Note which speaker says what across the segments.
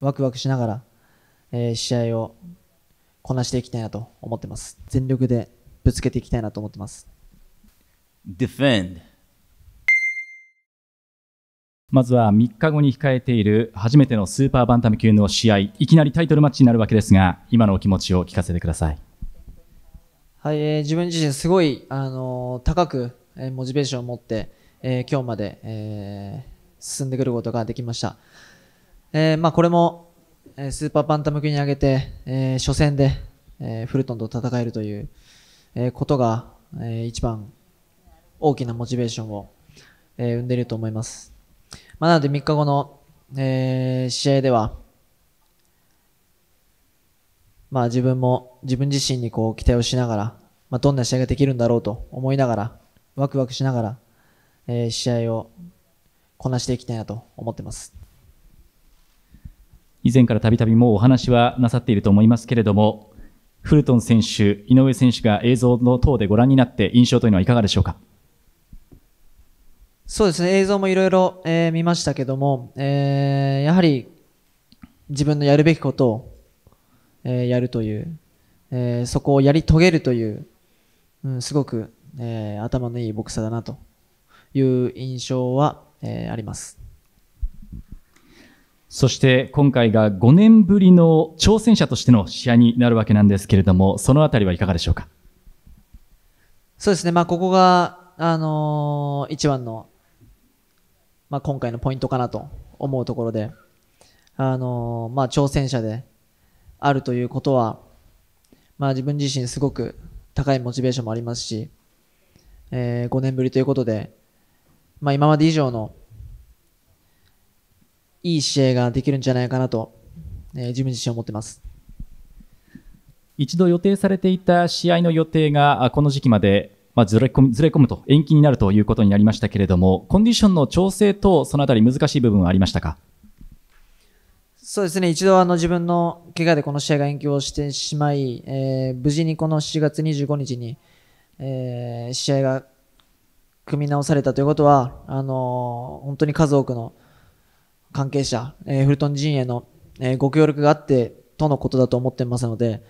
Speaker 1: ワクワクしながら、えー試合をこなしていきたいなと思ってます。全力でぶつけていきたいなと思ってます。
Speaker 2: defend,
Speaker 3: まずは3日後に控えている初めてのスーパーバンタム級の試合、いきなりタイトルマッチになるわけですが、今のお気持ちを聞かせてください。
Speaker 1: はい、えー自分自身すごい、あのー高く、えーモチベーションを持って、えー今日まで、えー進んでくることができました。えーまあ、これも、えスーパーバンタム級に上げて、え初戦で、えフルトンと戦えるという、えことが、えー一番大きなモチベーションを、え生んでいると思います。まあ、なので3日後の、え試合では、まあ自分も自分自身にこう期待をしながら、まあどんな試合ができるんだろうと思いながら、ワクワクしながら、えー試合をこなしていきたいなと思ってます。
Speaker 3: 以前からたびたびもうお話はなさっていると思いますけれども、フルトン選手、井上選手が映像の等でご覧になって印象というのはいかがでしょうか？
Speaker 1: そうですね、映像もいろいろ見ましたけども、えーやはり自分のやるべきことを、えーやるという、えーそこをやり遂げるという、うん、すごく、えー頭のいいボクサーだなという印象は、えーあります。
Speaker 3: そして今回が5年ぶりの挑戦者としての試合になるわけなんですけれども、そのあたりはいかがでしょうか？
Speaker 1: そうですね、まあ、ここが、あのー一番の、まあ、今回のポイントかなと思うところで、あのーまあ、挑戦者であるということは、まあ、自分自身すごく高いモチベーションもありますし、え5年ぶりということで、まあ、今まで以上のいい試合ができるんじゃないかなと、えー自分自身思ってます。
Speaker 3: 一度予定されていた試合の予定があこの時期まで、まあ、ずれ込むずれ込むと延期になるということになりましたけれども、コンディションの調整とそのあたり難しい部分はありましたか？
Speaker 1: そうですね、一度あの自分の怪我でこの試合が延期をしてしまい、えー無事にこの7月25日に、えー試合が組み直されたということは、あのー本当に数多くの関係者、えーフルトン陣営の、えーご協力があってとのことだと思ってますので、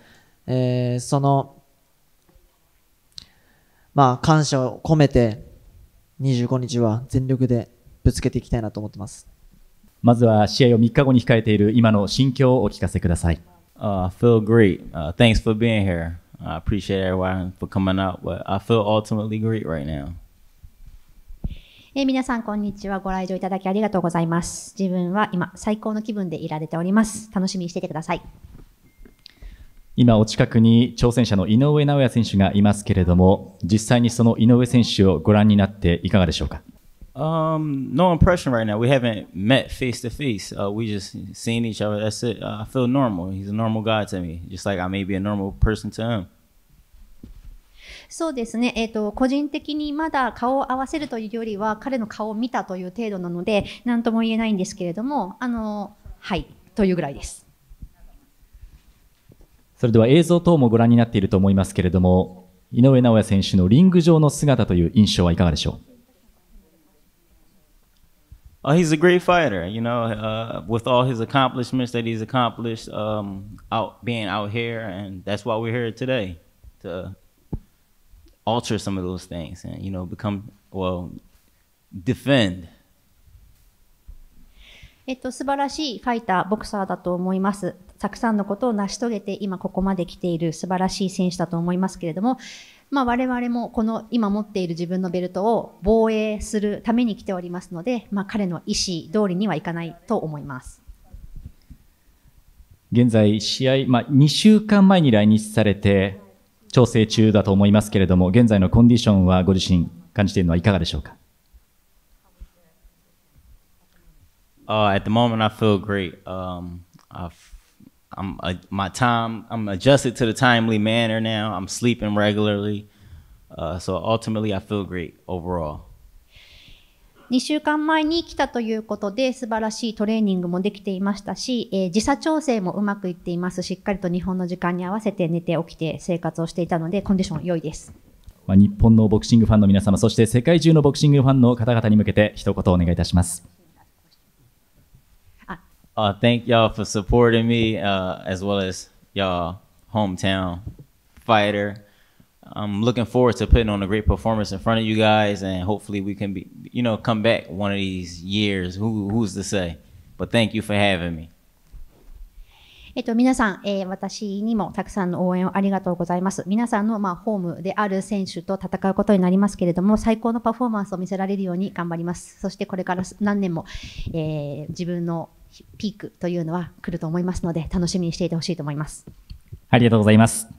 Speaker 1: えーその、まあ、感謝を込めて、25日は全力でぶつけていきたいなと思ってます。
Speaker 3: まずは試合を3日後に控えている今の心境をお聞かせください。
Speaker 2: uh, I feel great. Uh, thanks for being here. I appreciate everyone for coming out, but I feel ultimately great right now.
Speaker 4: えー皆さん、こんにちは。ご来場いただきありがとうございます。自分は今、最高の気分でいられております。楽しみにしていてください。
Speaker 3: 今お近くに挑戦者の井上尚弥選手がいますけれども、実際にその井上選手をご覧になっていかがでしょうか。
Speaker 2: Um, no impression right now. We haven't met face to face. Uh, we just seen each other. That's it. Uh, I feel normal. He's a normal guy to me, just like I may be a normal person to him.
Speaker 4: そうですね。えっ、と、個人的にまだ顔を合わせるというよりは、彼の顔を見たという程度なので、何とも言えないんですけれども、あの、はい、というぐらいです。
Speaker 3: それでは映像等もご覧になっていると思いますけれども、井上尚弥選手のリング上の姿という印象はいかがでしょう
Speaker 2: ？Uh, he's a great fighter, you know, uh, with all his accomplishments that he's accomplished um, out being out here, and that's why we're here today to alter some of those things and you know become well defend
Speaker 4: えっと、素晴らしいファイター、ボクサーだと思います。たくさんのことを成し遂げて、今ここまで来ている素晴らしい選手だと思いますけれども、まあ我々もこの今持っている自分のベルトを防衛するために来ておりますので、まあ彼の意思通りにはいかないと思います。
Speaker 3: 現在、試合、まあ、2週間前に来日されて、調整中だと思いますけれども、現在のコンディションはご自身感じているのはいかがでしょうか。
Speaker 2: uh, at the moment I feel great um, I've, I'm uh, my time I'm adjusted to the timely manner now I'm sleeping regularly uh, so ultimately I feel great overall
Speaker 4: 2週間前に来たということで素晴らしいトレーニングもできていましたし、えー時差調整もうまくいっています。しっかりと日本の時間に合わせて寝て起きて生活をしていたので、コンディション良いです。
Speaker 3: まあ、日本のボクシングファンの皆様、そして世界中のボクシングファンの方々に向けて一言お願いいたします。
Speaker 2: Uh, thank y'all for supporting me, uh, as well as y'all hometown fighter. I'm looking forward to putting on a great performance in front of you guys, and hopefully we can be, you know, come back one of these years. Who, who's to say? But thank you for having me.
Speaker 4: えっと、皆さん、えー私にもたくさんの応援をありがとうございます。皆さんの、まあ、ホームである選手と戦うことになりますけれども、最高のパフォーマンスを見せられるように頑張ります。そしてこれから何年も、えー自分のピークというのは来ると思いますので、楽しみにしていてほしいと思います。
Speaker 3: ありがとうございます。